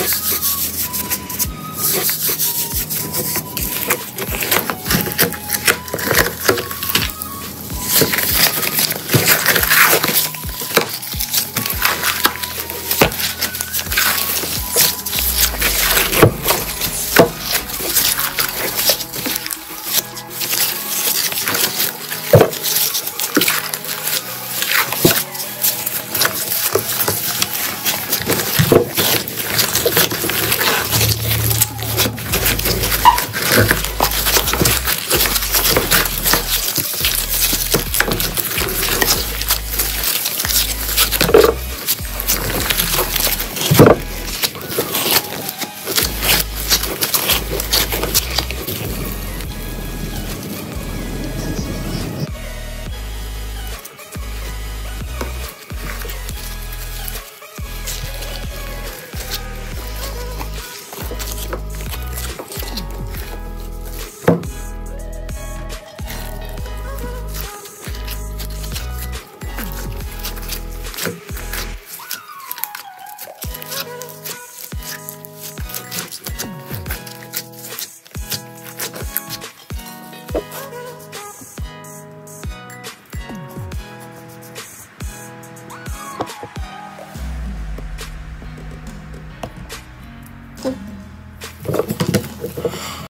Jesus. You